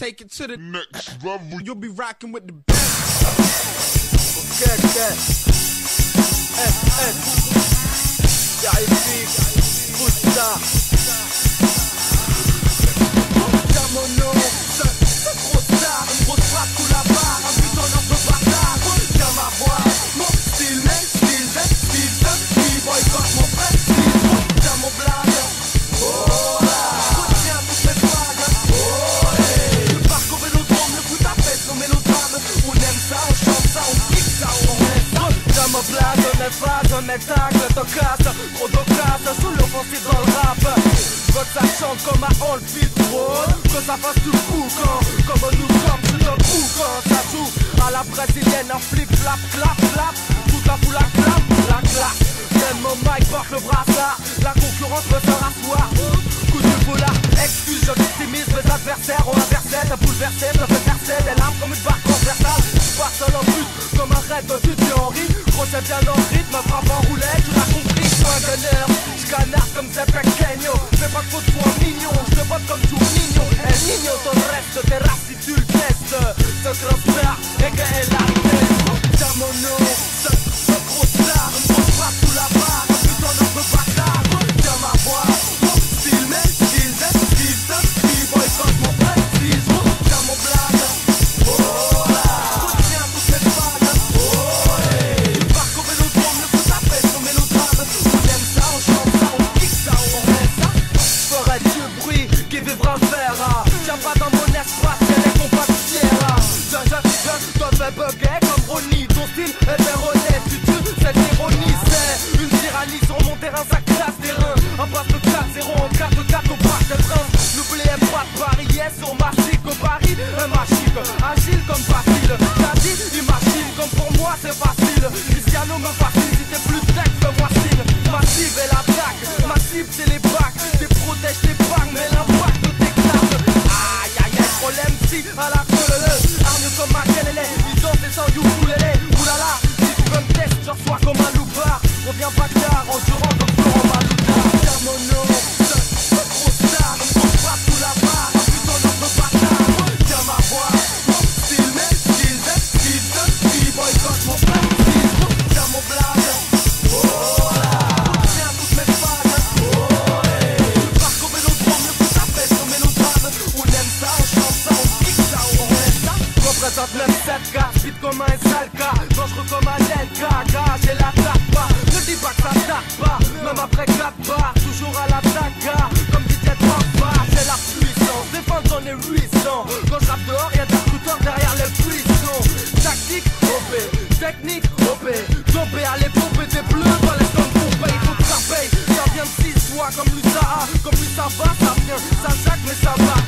take it to the Next level. You'll be rocking with the best. Ok, ok. Eh, eh. Terrifique. Fousta. Tiens on est tacle, t'occasse. Trop d'occases, sous l'offensive dans le rap. Que ça chante comme on le fit roll. Que ça fasse tout le boucan. Comme nous comme tout un boucan. Ça joue à la brésilienne, un flip, flap, clap, Crochet bien en rythme, frappe en roulette, tu l'as compris, point d'honneur. Je canarde comme Zé Pequeño. Fais pas de faute, sois mignon. Je te vote comme tout mignon. El niño, ton reste, tes races si tu le testes. Ce transfert, et que elle arrive. Tiens mon bugger comme Ronnie. Ton style est honnête, tu tues, c'est l'ironie. C'est une tyrannie sur mon terrain, ça classe des reins. Un passe de 4-0 en 4-4 au parc des trains. N'oubliez pas de parier sur ma chic au Paris. Un machique, agile comme facile. T'as dit, imagine comme pour moi c'est facile. Cristiano me fascine, 7K, speed comme un salka, dangereux comme un LKK, j'ai la tape pas, ne dis pas que ça tape pas, même après 4 bars, toujours à la taka, comme DJ Papa, c'est la puissance, défense j'en ai 800, quand je rappe dehors, y'a des scooters derrière les buissons, tactique, OP, technique, OP, tomber à l'épopée des bleus dans les temps pour il faut que ça paye, vient de 6 mois comme l'USAA, comme l'USABA, ça vient, ça jacque mais ça va.